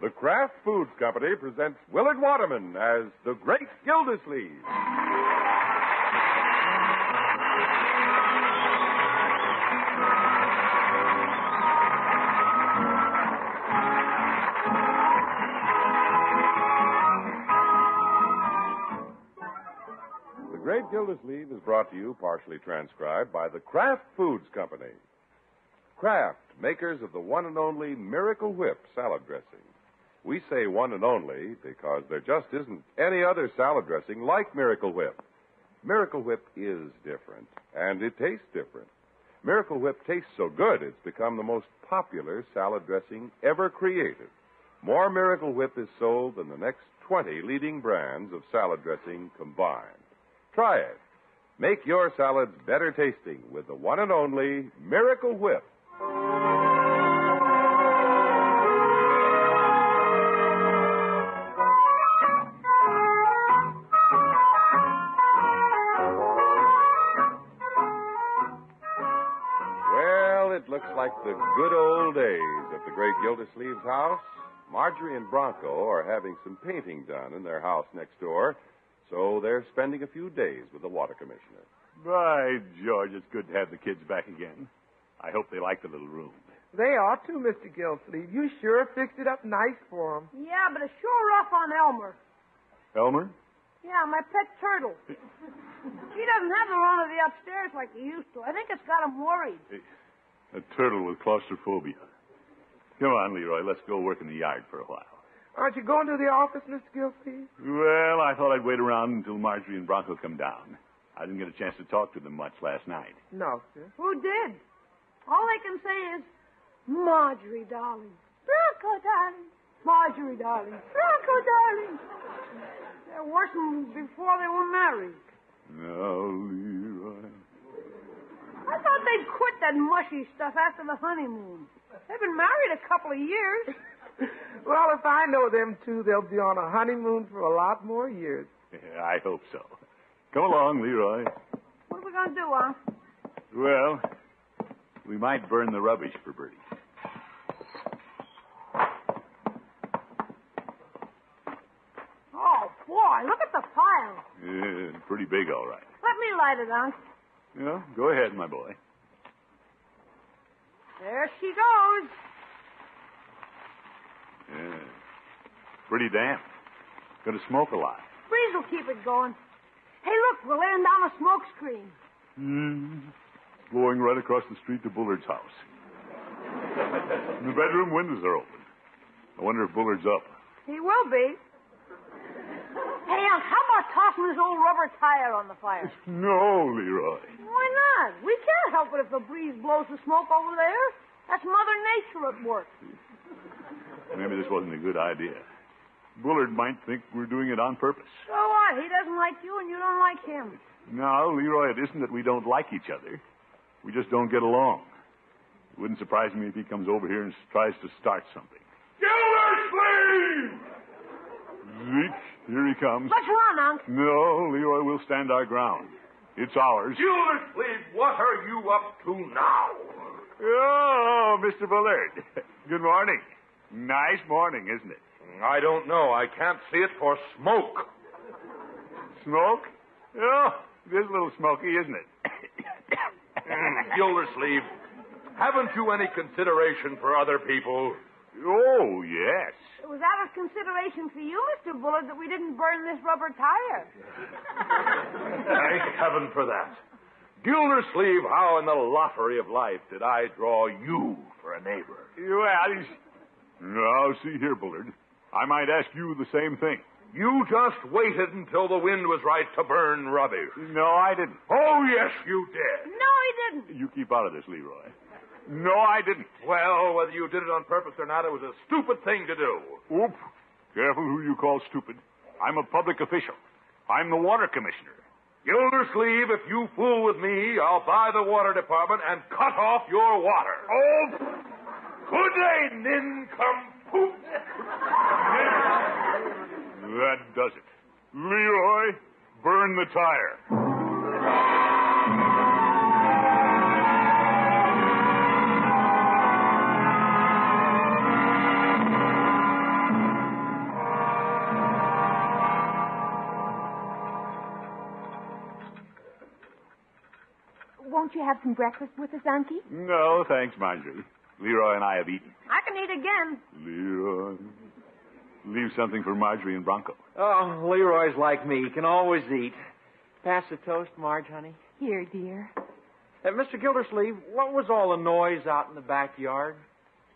The Kraft Foods Company presents Willard Waterman as the Great Gildersleeve. The Great Gildersleeve is brought to you, partially transcribed, by the Kraft Foods Company. Kraft, makers of the one and only Miracle Whip salad dressing. We say one and only because there just isn't any other salad dressing like Miracle Whip. Miracle Whip is different, and it tastes different. Miracle Whip tastes so good it's become the most popular salad dressing ever created. More Miracle Whip is sold than the next 20 leading brands of salad dressing combined. Try it. Make your salads better tasting with the one and only Miracle Whip. Great Gildersleeve's house. Marjorie and Bronco are having some painting done in their house next door, so they're spending a few days with the water commissioner. By George, it's good to have the kids back again. I hope they like the little room. They are too, Mr. Gilsleeve. You sure fixed it up nice for 'em. Yeah, but it's sure rough on Elmer. Elmer? Yeah, my pet turtle. he doesn't have the run of the upstairs like he used to. I think it's got him worried. A turtle with claustrophobia. Come on, Leroy, let's go work in the yard for a while. Aren't you going to the office, Mr. Gilsleeve? Well, I thought I'd wait around until Marjorie and Bronco come down. I didn't get a chance to talk to them much last night. No, sir. Who did? All they can say is, Marjorie, darling. Bronco, darling. Marjorie, darling. Bronco, darling. They're worse than before they were married. No, Leroy. I thought they'd quit that mushy stuff after the honeymoon. They've been married a couple of years. Well, if I know them two, they'll be on a honeymoon for a lot more years. Yeah, I hope so. Come along, Leroy. What are we going to do, Unc? Well, we might burn the rubbish for Bertie. Oh, boy, look at the pile. Yeah, pretty big, all right. Let me light it, Unc. Yeah, go ahead, my boy. There she goes. Yeah. Pretty damp. Gonna smoke a lot. Breeze will keep it going. Hey, look, we're laying down a smoke screen. Mm. Blowing right across the street to Bullard's house. the bedroom windows are open. I wonder if Bullard's up. He will be. Hey, Unc, how about tossing this old rubber tire on the fire? No, Leroy. Why not? We can't help it if the breeze blows the smoke over there. That's Mother Nature at work. Maybe this wasn't a good idea. Bullard might think we're doing it on purpose. So what? He doesn't like you and you don't like him. No, Leroy, it isn't that we don't like each other. We just don't get along. It wouldn't surprise me if he comes over here and tries to start something. Gildersleeve! Zeke, here he comes. Let's run, Unc. No, Leroy, we'll stand our ground. It's ours. Gildersleeve, what are you up to now? Oh, Mr. Bullard. Good morning. Nice morning, isn't it? I don't know. I can't see it for smoke. Smoke? Oh, it is a little smoky, isn't it? Gildersleeve, haven't you any consideration for other people? Oh, yes. It was out of consideration for you, Mr. Bullard, that we didn't burn this rubber tire. Thank heaven for that. Gildersleeve, how in the lottery of life did I draw you for a neighbor? Well, he's... Now, see here, Bullard. I might ask you the same thing. You just waited until the wind was right to burn rubbish. No, I didn't. Oh, yes, you did. No, he didn't. You keep out of this, Leroy. No, I didn't. Well, whether you did it on purpose or not, it was a stupid thing to do. Oop. Careful who you call stupid. I'm a public official. I'm the water commissioner. Gildersleeve, if you fool with me, I'll buy the water department and cut off your water. Oh, Good day, nincompoop. that does it. Leroy, burn the tire. Have some breakfast with us, Unky? No, thanks, Marjorie. Leroy and I have eaten. I can eat again. Leroy. Leave something for Marjorie and Bronco. Oh, Leroy's like me. He can always eat. Pass the toast, Marge, honey. Here, dear. Uh, hey, Mr. Gildersleeve, what was all the noise out in the backyard?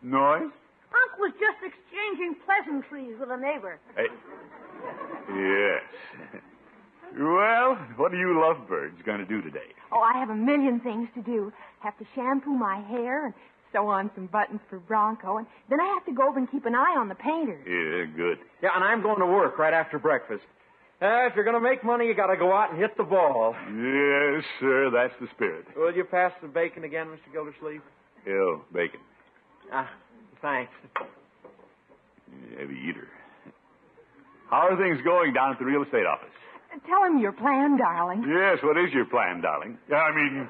Noise? Unc was just exchanging pleasantries with a neighbor. Hey. Yes. Well, what are you lovebirds going to do today? Oh, I have a million things to do. Have to shampoo my hair and sew on some buttons for Bronco, and then I have to go over and keep an eye on the painters. Yeah, good. Yeah, and I'm going to work right after breakfast. Uh, if you're going to make money, you got to go out and hit the ball. Yes, sir, that's the spirit. Will you pass the bacon again, Mr. Gildersleeve? Ew, bacon. Ah, thanks. Heavy eater. How are things going down at the real estate office? Tell him your plan, darling. Yes, what is your plan, darling? I mean,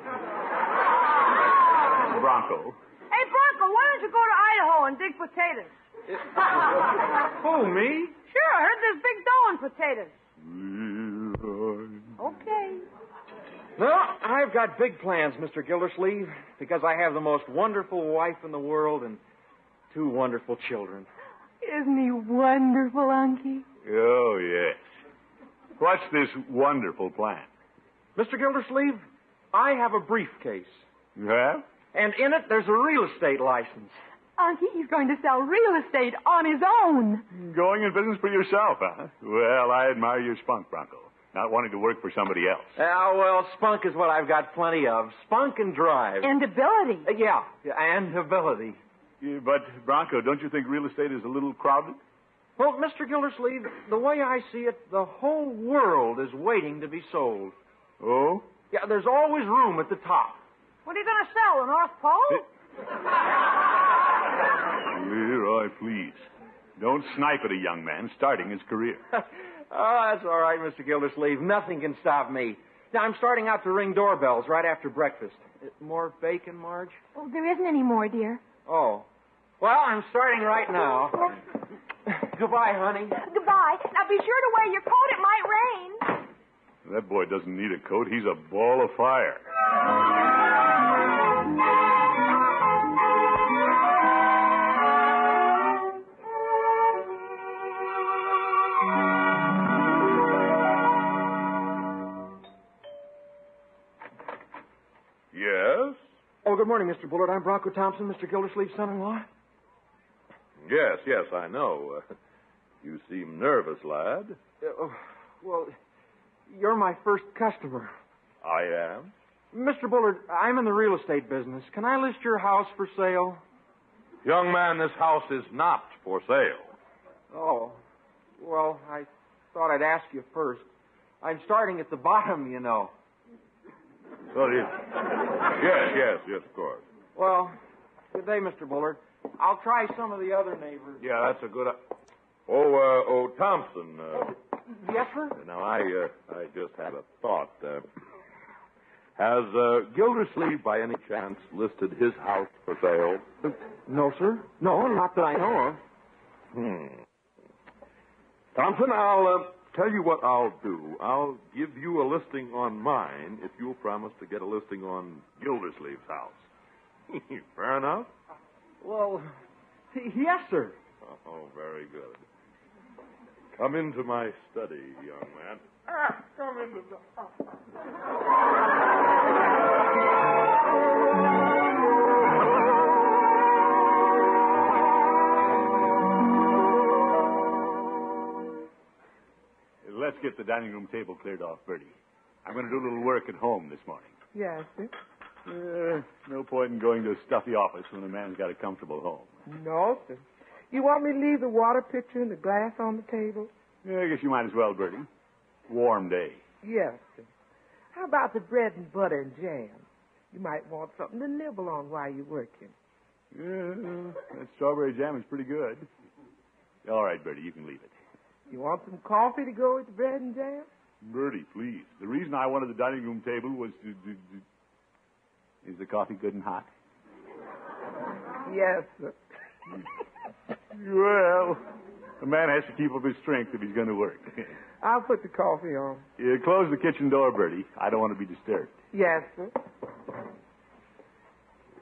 Bronco. Hey, Bronco, why don't you go to Idaho and dig potatoes? Who, me? Sure, I heard there's big dough in potatoes. Okay. No, I've got big plans, Mr. Gildersleeve, because I have the most wonderful wife in the world and two wonderful children. Isn't he wonderful, Unky? Oh, yes. What's this wonderful plan? Mr. Gildersleeve, I have a briefcase, You have? and in it there's a real estate license. Unky, he's going to sell real estate on his own. Going in business for yourself, huh? Well, I admire your spunk, Bronco. Not wanting to work for somebody else. Ah, well, spunk is what I've got plenty of. Spunk and drive. And ability. Uh, yeah, and ability. Yeah, but, Bronco, don't you think real estate is a little crowded? Well, Mr. Gildersleeve, the way I see it, the whole world is waiting to be sold. Oh? Yeah, there's always room at the top. What are you going to sell, the North Pole? Leroy, please. Don't snipe at a young man starting his career. oh, that's all right, Mr. Gildersleeve. Nothing can stop me. Now, I'm starting out to ring doorbells right after breakfast. Uh, More bacon, Marge? Oh, there isn't any more, dear. Oh. Well, I'm starting right now. Goodbye, honey. Goodbye. Now be sure to wear your coat. It might rain. That boy doesn't need a coat. He's a ball of fire. Yes? Oh, good morning, Mr. Bullard. I'm Bronco Thompson, Mr. Gildersleeve's son-in-law. Yes, yes, I know. Uh, you seem nervous, lad. Uh, oh, well, you're my first customer. I am. Mr. Bullard, I'm in the real estate business. Can I list your house for sale? Young man, this house is not for sale. Oh, well, I thought I'd ask you first. I'm starting at the bottom, you know. Sorry. yes, yes, yes, of course. Well, good day, Mr. Bullard. I'll try some of the other neighbors. Yeah, that's a good. Oh, uh, oh, Thompson. Uh, Yes, sir? now I, uh, I just had a thought. Uh, has uh, Gildersleeve, by any chance, listed his house for sale? No, sir. No, not that I know of. Hmm. Thompson, I'll uh, tell you what I'll do. I'll give you a listing on mine if you'll promise to get a listing on Gildersleeve's house. Fair enough? Well, yes, sir. Oh, very good. Come into my study, young man. Ah, come into the. Let's get the dining room table cleared off, Bertie. I'm going to do a little work at home this morning. Yes, sir. Uh, no point in going to a stuffy office when a man's got a comfortable home. No, sir. You want me to leave the water pitcher and the glass on the table? Yeah, I guess you might as well, Bertie. Warm day. Yes, sir. How about the bread and butter and jam? You might want something to nibble on while you're working. Yeah, that strawberry jam is pretty good. All right, Bertie, you can leave it. You want some coffee to go with the bread and jam? Bertie, please. The reason I wanted the dining room table was to. to, to... Is the coffee good and hot? Yes, sir. Well, A man has to keep up his strength if he's going to work. I'll put the coffee on. You close the kitchen door, Bertie. I don't want to be disturbed. Yes, sir.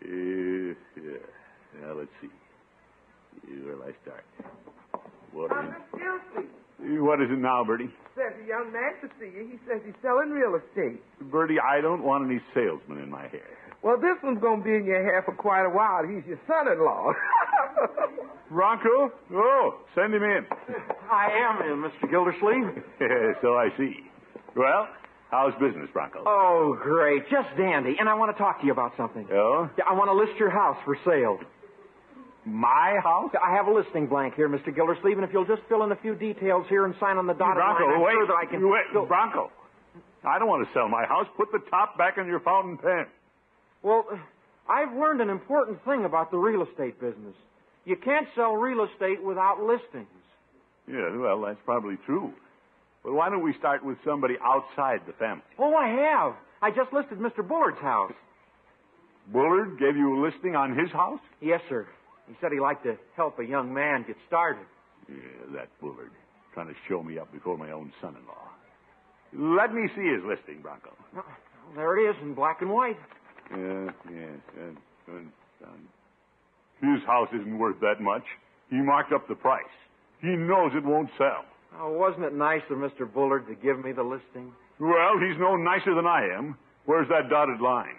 Uh, yeah. Now, let's see. Where will I start? Gilsey Uh, What is it now, Bertie? says a young man to see you. He says he's selling real estate. Bertie, I don't want any salesmen in my hair. Well, this one's going to be in your hair for quite a while. He's your son-in-law. Bronco? Oh, send him in. I am, uh, Mr. Gildersleeve. so I see. Well, how's business, Bronco? Oh, great. Just dandy. And I want to talk to you about something. Oh? Yeah, I want to list your house for sale. My house? I have a listing blank here, Mr. Gildersleeve, and if you'll just fill in a few details here and sign on the dotted Bronco, line, I'm wait. sure that I can... Wait, Go- Bronco. I don't want to sell my house. Put the top back on your fountain pen. Well, I've learned an important thing about the real estate business. You can't sell real estate without listings. Yeah, well, that's probably true. But why don't we start with somebody outside the family? Oh, I have. I just listed Mr. Bullard's house. Bullard gave you a listing on his house? Yes, sir. He said he'd like to help a young man get started. Yeah, that Bullard. Trying to show me up before my own son-in-law. Let me see his listing, Bronco. Well, there it is in black and white. Yeah, yes, and, and, and his house isn't worth that much. He marked up the price. He knows it won't sell. Oh, wasn't it nice of Mr. Bullard to give me the listing? Well, he's no nicer than I am. Where's that dotted line?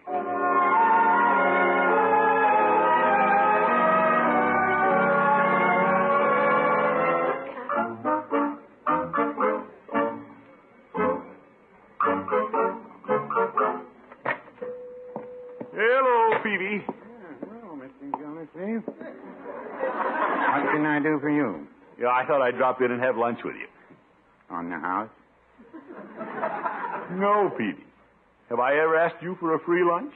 I'd drop in and have lunch with you. On the house? No, Peavy. Have I ever asked you for a free lunch?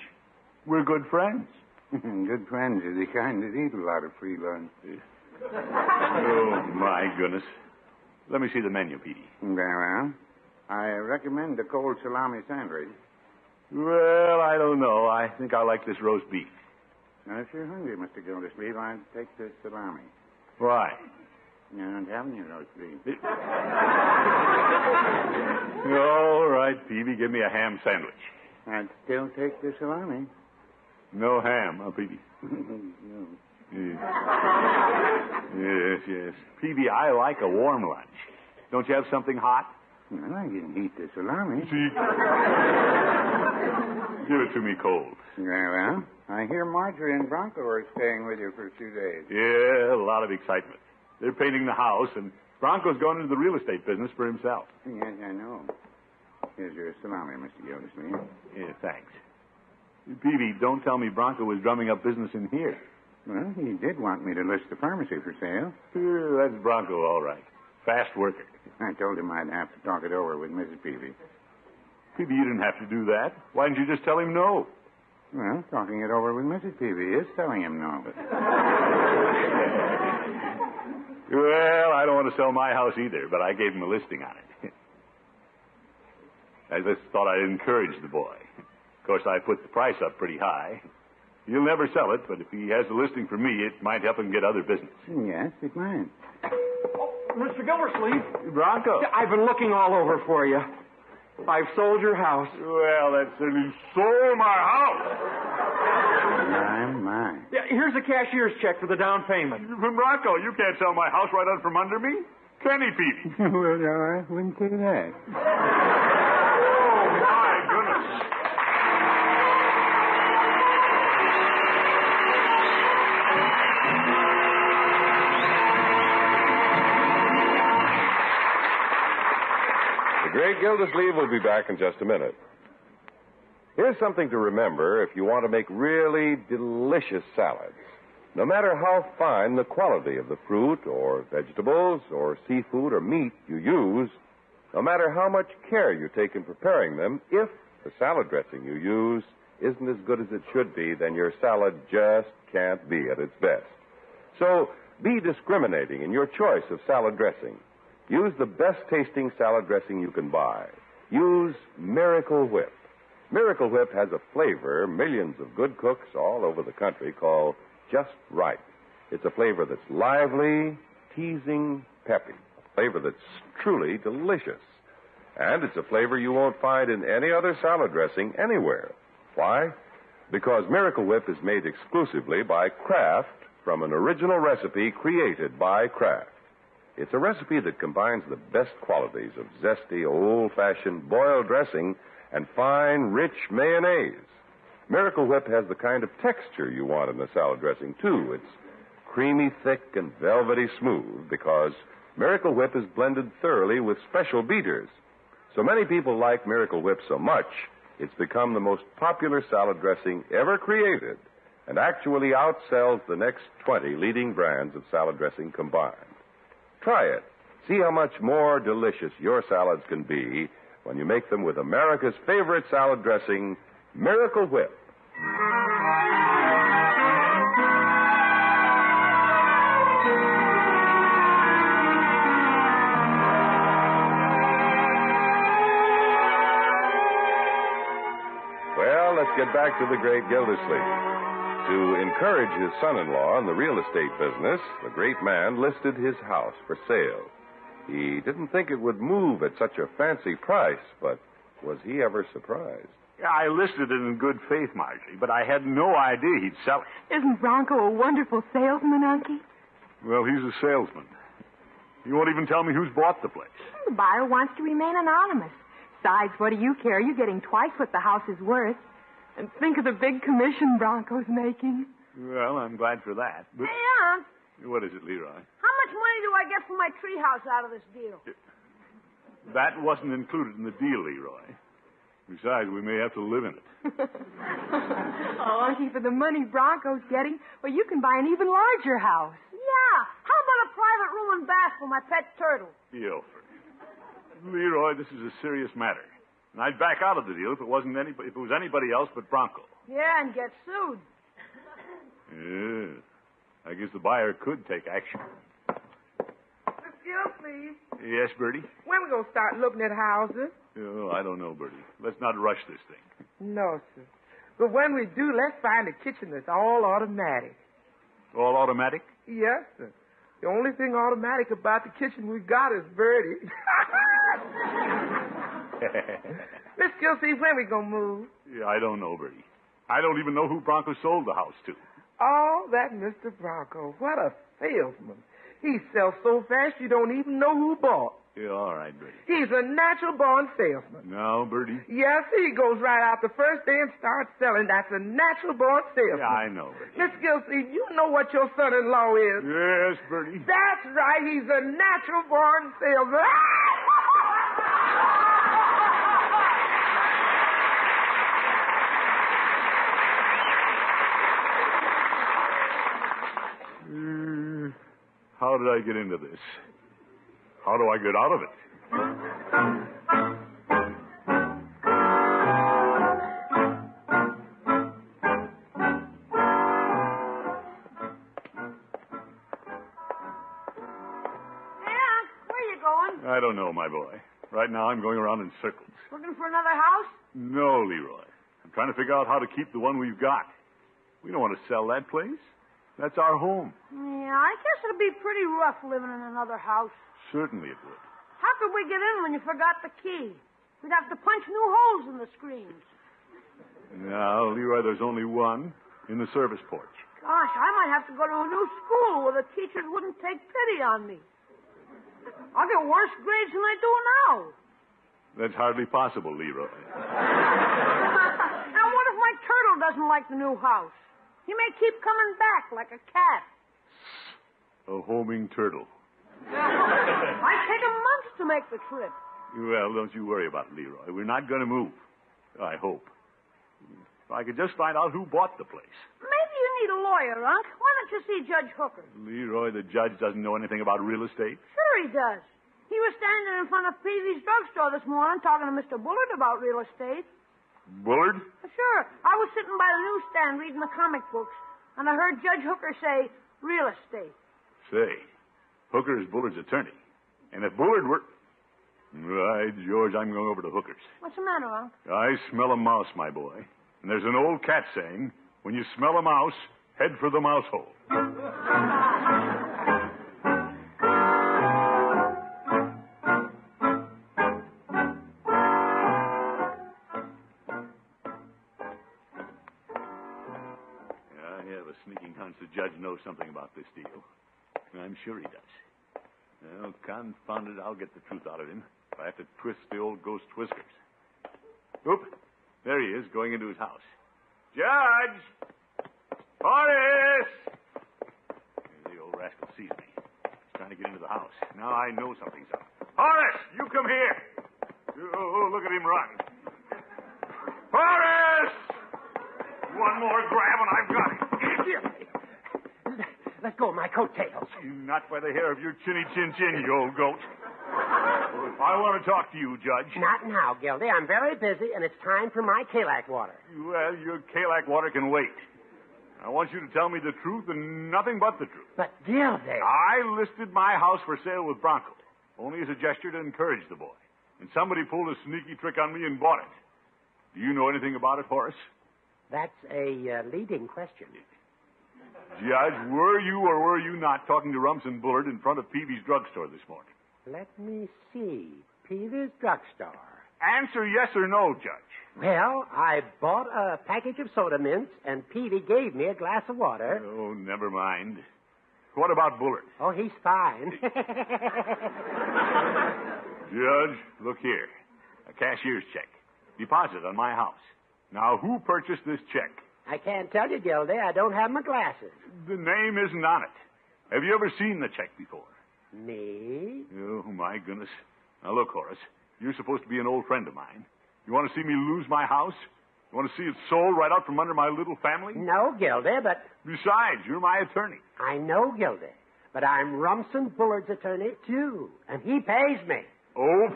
We're good friends. Good friends are the kind that eat a lot of free lunches. Oh, my goodness. Let me see the menu, Peavy. Very well. I recommend the cold salami sandwich. Well, I don't know. I think I like this roast beef. Now, if you're hungry, Mr. Gildersleeve, I'd take the salami. Why? You don't have any roast beef. All right, Peavy, give me a ham sandwich. I'd still take the salami. No ham, huh, Peavy? no. Yes. yes, yes. Peavy, I like a warm lunch. Don't you have something hot? Well, I can heat the salami. See? Give it to me cold. Very well. I hear Marjorie and Bronco are staying with you for two days. Yeah, a lot of excitement. They're painting the house, and Bronco's going into the real estate business for himself. Yes, I know. Here's your salami, Mr. Gildersleeve. Yeah, thanks. Peavy, don't tell me Bronco was drumming up business in here. Well, he did want me to list the pharmacy for sale. Yeah, that's Bronco, all right. Fast worker. I told him I'd have to talk it over with Mrs. Peavy. Peavy, you didn't have to do that. Why didn't you just tell him no? Well, talking it over with Mrs. Peavy is telling him no. Well, I don't want to sell my house either, but I gave him a listing on it. I just thought I'd encourage the boy. Of course, I put the price up pretty high. He'll never sell it, but if he has a listing for me, it might help him get other business. yes, it might. Oh, Mr. Gildersleeve, Bronco. I've been looking all over for you. I've sold your house. Well, that's certainly sold my house. My, my. Yeah, here's a cashier's check for the down payment. From Bronco, you can't sell my house right out from under me. Can he, Peavy? well, no, I wouldn't say that. The great Gildersleeve will be back in just a minute. Here's something to remember if you want to make really delicious salads. No matter how fine the quality of the fruit or vegetables or seafood or meat you use, no matter how much care you take in preparing them, if the salad dressing you use isn't as good as it should be, then your salad just can't be at its best. So be discriminating in your choice of salad dressing. Use the best tasting salad dressing you can buy. Use Miracle Whip. Miracle Whip has a flavor millions of good cooks all over the country call just right. It's a flavor that's lively, teasing, peppy, a flavor that's truly delicious. And it's a flavor you won't find in any other salad dressing anywhere. Why? Because Miracle Whip is made exclusively by Kraft from an original recipe created by Kraft. It's a recipe that combines the best qualities of zesty, old fashioned boiled dressing and fine, rich mayonnaise. Miracle Whip has the kind of texture you want in the salad dressing, too. It's creamy thick and velvety smooth because Miracle Whip is blended thoroughly with special beaters. So many people like Miracle Whip so much, it's become the most popular salad dressing ever created and actually outsells the next 20 leading brands of salad dressing combined. Try it. See how much more delicious your salads can be when you make them with America's favorite salad dressing, Miracle Whip. Well, let's get back to the great Gildersleeve. To encourage his son in law in the real estate business, the great man listed his house for sale. He didn't think it would move at such a fancy price, but was he ever surprised? I listed it in good faith, Marjorie, but I had no idea he'd sell it. Isn't Bronco a wonderful salesman, Unky? Well, he's a salesman. He won't even tell me who's bought the place. The buyer wants to remain anonymous. Besides, what do you care? You're getting twice what the house is worth. And think of the big commission Bronco's making. Well, I'm glad for that. But Hey, Aunt, what is it, Leroy? how much money do I get for my treehouse out of this deal? That wasn't included in the deal, Leroy. Besides, we may have to live in it. oh, Unky, for the money Bronco's getting, well, you can buy an even larger house. Yeah. How about a private room and bath for my pet turtle? Guilford. Leroy, this is a serious matter. And I'd back out of the deal if it wasn't any, if it was anybody else but Bronco. Yeah, and get sued. Yeah. I guess the buyer could take action. Miss Gilsleeve, Yes, Bertie? when we gonna start looking at houses? Oh, I don't know, Bertie. Let's not rush this thing. No, sir. But when we do, let's find a kitchen that's all automatic. All automatic? Yes, sir. The only thing automatic about the kitchen we got is Bertie. Miss Gilsleeve, when we gonna move? yeah, I don't know, Bertie. I don't even know who Bronco sold the house to. Oh, that Mr. Bronco. What a salesman. He sells so fast you don't even know who bought. Yeah, all right, Bertie. He's a natural born salesman. Now, Bertie? Yes, he goes right out the first day and starts selling. That's a natural born salesman. Yeah, I know, Bertie. Miss Gilsleeve, you know what your son-in-law is. Yes, Bertie. That's right. He's a natural born salesman. Uh, how did I get into this? How do I get out of it? Aunt, where you going? I don't know, my boy. Right now, I'm going around in circles. Looking for another house? No, Leroy. I'm trying to figure out how to keep the one we've got. We don't want to sell that place. That's our home. Yeah, I guess it'll be pretty rough living in another house. Certainly it would. How could we get in when you forgot the key? We'd have to punch new holes in the screens. Now, Leroy, there's only one in the service porch. Gosh, I might have to go to a new school where the teachers wouldn't take pity on me. I'll get worse grades than I do now. That's hardly possible, Leroy. Now, what if my turtle doesn't like the new house? He may keep coming back like a cat. A homing turtle. Might take him months to make the trip. Well, don't you worry about it, Leroy. We're not going to move. I hope. If I could just find out who bought the place. Maybe you need a lawyer, Unc. Why don't you see Judge Hooker? Leroy, the judge doesn't know anything about real estate. Sure he does. He was standing in front of Peavy's drugstore this morning talking to Mr. Bullard about real estate. Bullard? Sure. I was sitting by the newsstand reading the comic books, and I heard Judge Hooker say real estate. Say, Hooker is Bullard's attorney. And if Bullard were. Right, George, I'm going over to Hooker's. What's the matter, Uncle? I smell a mouse, my boy. And there's an old cat saying, when you smell a mouse, head for the mouse hole. I have a sneaking hunch the judge knows something about this deal. I'm sure he does. Well, confound it, I'll get the truth out of him if I have to twist the old ghost whiskers. Oop, there he is, going into his house. Judge! Horace! The old rascal sees me. He's trying to get into the house. Now I know something's up. Horace, you come here. Oh, look at him run. Horace! One more grab and I've got him. Let go of my coattails. Not by the hair of your chinny chin chin, you old goat. I want to talk to you, Judge. Not now, Gildy. I'm very busy, and it's time for my Kalak water. Well, your Kalak water can wait. I want you to tell me the truth and nothing but the truth. But, Gildy. I listed my house for sale with Bronco, only as a gesture to encourage the boy. And somebody pulled a sneaky trick on me and bought it. Do you know anything about it, Horace? That's a uh, leading question. Judge, were you or were you not talking to Rumson Bullard in front of Peavy's drugstore this morning? Let me see. Peter's drugstore. Answer yes or no, Judge. Well, I bought a package of soda mints, and Peavy gave me a glass of water. Oh, never mind. What about Bullard? Oh, he's fine. Judge, look here. A cashier's check. Deposit on my house. Now, who purchased this check? I can't tell you, Gildy. I don't have my glasses. The name isn't on it. Have you ever seen the check before? Me? Oh, my goodness. Now, look, Horace. You're supposed to be an old friend of mine. You want to see me lose my house? You want to see it sold right out from under my little family? No, Gildy, but. Besides, you're my attorney. I know, Gildy. But I'm Rumson Bullard's attorney, too. And he pays me. Oh?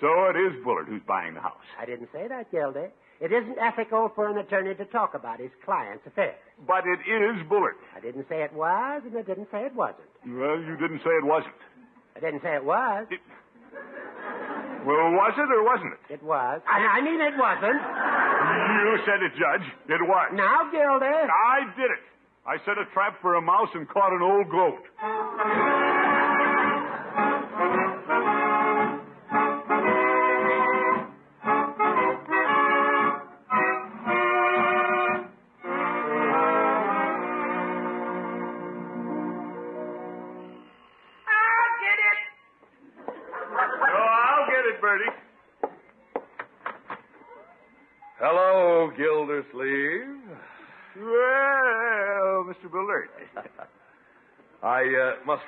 So it is Bullard who's buying the house. I didn't say that, Gildy. It isn't ethical for an attorney to talk about his client's affairs. But it is Bullard. I didn't say it was, and I didn't say it wasn't. Well, you didn't say it wasn't. I didn't say it was. It... Well, was it or wasn't it? It was. I, I mean, it wasn't. You said it, Judge. It was. Now, Gildy. I did it. I set a trap for a mouse and caught an old goat.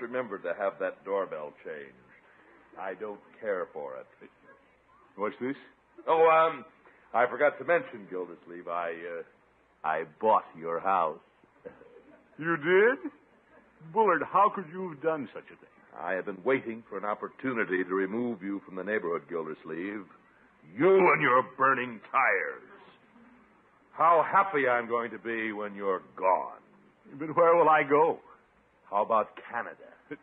Remember to have that doorbell changed. I don't care for it. What's this? Oh, um, I forgot to mention, Gildersleeve, I, uh, I bought your house. You did? Bullard, how could you have done such a thing? I have been waiting for an opportunity to remove you from the neighborhood, Gildersleeve. You and your burning tires. How happy I'm going to be when you're gone. But where will I go? How about Canada?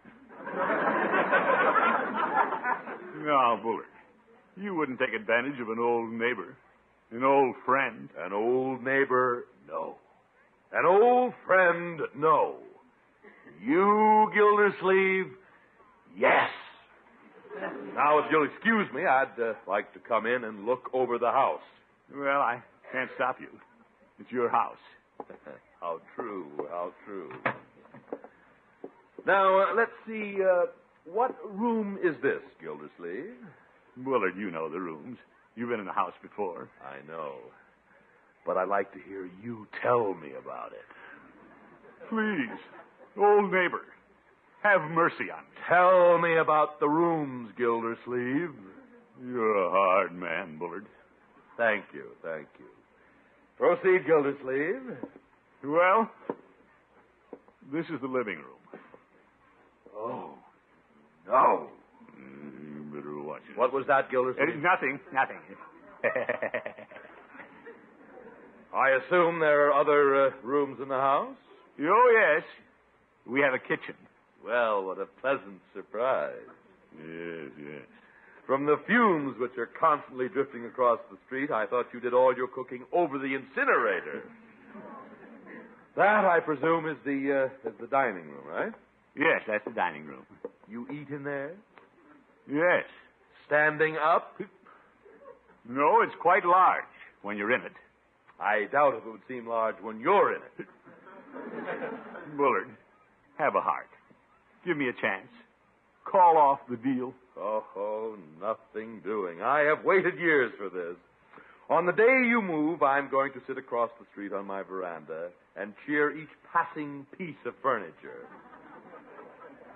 No, Bullard. You wouldn't take advantage of an old neighbor, an old friend. An old neighbor, no. An old friend, no. You, Gildersleeve, yes. Now, if you'll excuse me, I'd uh, like to come in and look over the house. Well, I can't stop you. It's your house. how true, how true. Now, uh, let's see. Uh, what room is this, Gildersleeve? Bullard, you know the rooms. You've been in the house before. I know. But I'd like to hear you tell me about it. Please, old neighbor, have mercy on me. Tell me about the rooms, Gildersleeve. You're a hard man, Bullard. Thank you, thank you. Proceed, Gildersleeve. Well, this is the living room. Oh, no. Mm, You better watch it. What was that, Gildersleeve? nothing, nothing. I assume there are other uh, rooms in the house? oh, yes. We have a kitchen. Well, what a pleasant surprise. Yes, yes. From the fumes which are constantly drifting across the street, I thought you did all your cooking over the incinerator. That, I presume, is the uh, is the dining room, right? Yes, that's the dining room. You eat in there, Yes. standing up. No, it's quite large when you're in it. I doubt if it would seem large when you're in it. Bullard, have a heart. Give me a chance. Call off the deal. Oh, oh, nothing doing. I have waited years for this. On the day you move, I'm going to sit across the street on my veranda and cheer each passing piece of furniture.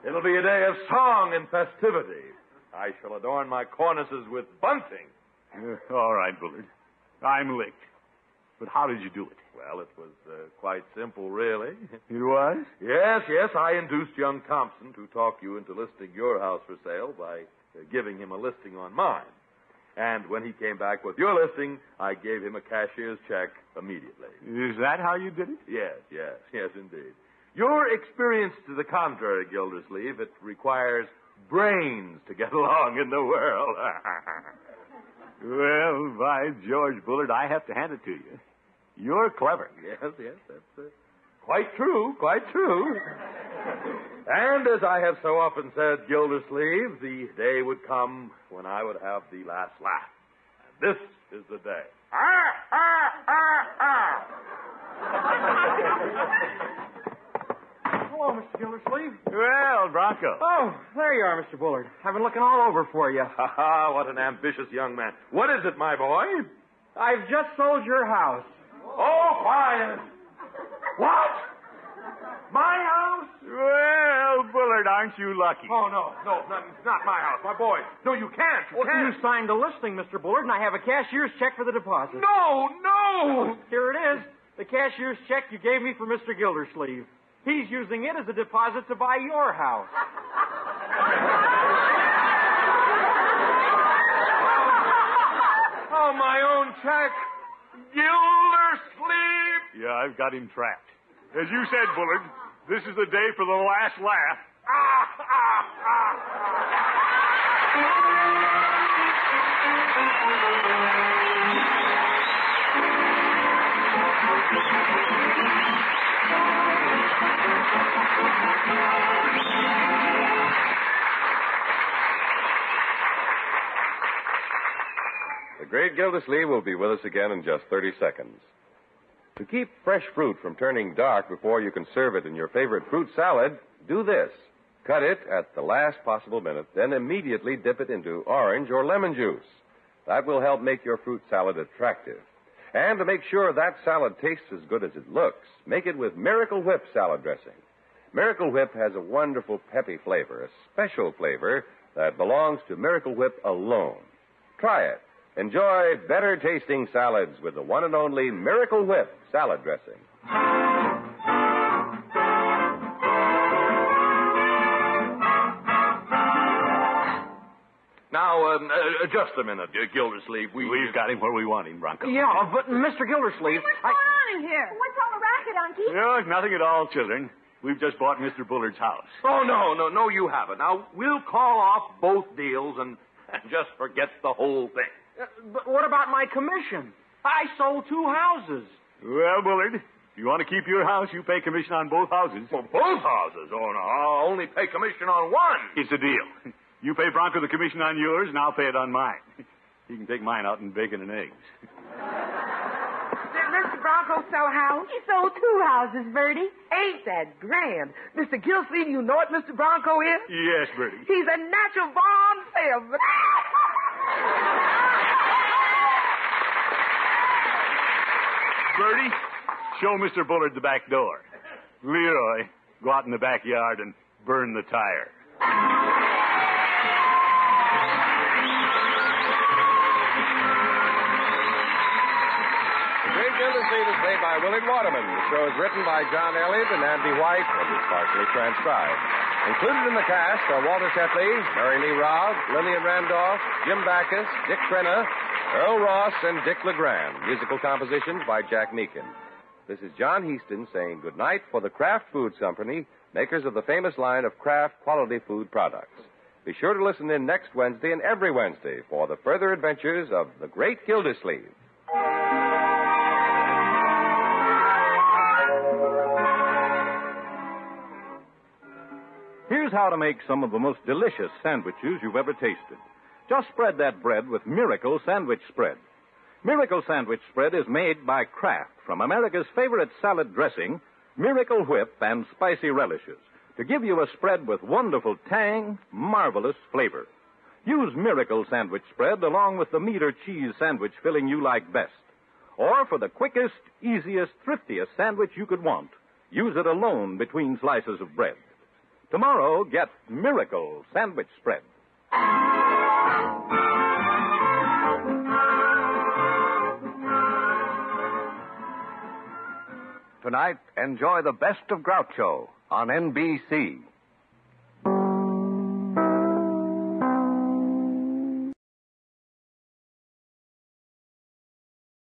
It'll be a day of song and festivity. I shall adorn my cornices with bunting. Uh, all right, Bullard. I'm licked. But how did you do it? Well, it was uh, quite simple, really. It was? Yes, yes, I induced young Thompson to talk you into listing your house for sale by uh, giving him a listing on mine. And when he came back with your listing, I gave him a cashier's check immediately. Is that how you did it? Yes, yes, yes, indeed. Your experience to the contrary, Gildersleeve, it requires brains to get along in the world. well, by George Bullard, I have to hand it to you. You're clever. Yes, yes, that's uh, quite true, quite true. and as I have so often said, Gildersleeve, the day would come when I would have the last laugh. And this is the day. Ah, ah, ah, Hello, Mr. Gildersleeve. Well, Bronco. Oh, there you are, Mr. Bullard. I've been looking all over for you. Ha ha, what an ambitious young man. What is it, my boy? I've just sold your house. Oh, quiet. What? My house? Well, Bullard, aren't you lucky? Oh, no, no, not, not my house. My boy. No, you can't. You Well, can't. you signed the listing, Mr. Bullard, and I have a cashier's check for the deposit. No, no. Here it is. The cashier's check you gave me for Mr. Gildersleeve. He's using it as a deposit to buy your house. Oh, my own check. Gildersleeve. Yeah, I've got him trapped. As you said, Bullard, this is the day for the last laugh. Ah, ah, ah. The great Gildersleeve will be with us again in just 30 seconds. To keep fresh fruit from turning dark before you can serve it in your favorite fruit salad, do this. Cut it at the last possible minute, then immediately dip it into orange or lemon juice. That will help make your fruit salad attractive. And to make sure that salad tastes as good as it looks, make it with Miracle Whip salad dressing. Miracle Whip has a wonderful peppy flavor, a special flavor that belongs to Miracle Whip alone. Try it. Enjoy better tasting salads with the one and only Miracle Whip salad dressing. Um, uh, just a minute, uh, Gildersleeve. We, We've got him where we want him, Bronco. Yeah, but Mr. Gildersleeve, What's I... going on in here? What's all the racket, Unky? No, nothing at all, children. We've just bought Mr. Bullard's house. Oh, no, no, no, you haven't. Now, we'll call off both deals and, and just forget the whole thing. Uh, but what about my commission? I sold two houses. Well, Bullard, if you want to keep your house, you pay commission on both houses. For both houses? Oh, no, I'll only pay commission on one. It's a deal. You pay Bronco the commission on yours, and I'll pay it on mine. He can take mine out in bacon and eggs. Did Mr. Bronco sell a house? He sold two houses, Bertie. Ain't that grand? Mr. Gilsleeve, you know what Mr. Bronco is? Yes, Bertie. He's a natural born salesman. Bertie, show Mr. Bullard the back door. Leroy, go out in the backyard and burn the tire. Gildersleeve is played by Willard Waterman. The show is written by John Elliotte and Andy White and is partially transcribed. Included in the cast are Walter Tetley, Mary Lee Robb, Lillian Randolph, Jim Backus, Dick Crenna, Earl Ross, and Dick LeGrand. Musical compositions by Jack Meakin. This is John Hiestand saying goodnight for the Kraft Foods Company, makers of the famous line of Kraft quality food products. Be sure to listen in next Wednesday and every Wednesday for the further adventures of the Great Gildersleeve. Here's how to make some of the most delicious sandwiches you've ever tasted. Just spread that bread with Miracle Sandwich Spread. Miracle Sandwich Spread is made by Kraft from America's favorite salad dressing, Miracle Whip, and spicy relishes to give you a spread with wonderful tang, marvelous flavor. Use Miracle Sandwich Spread along with the meat or cheese sandwich filling you like best. Or for the quickest, easiest, thriftiest sandwich you could want, use it alone between slices of bread. Tomorrow, get Miracle Sandwich Spread. Tonight, enjoy the best of Groucho on NBC.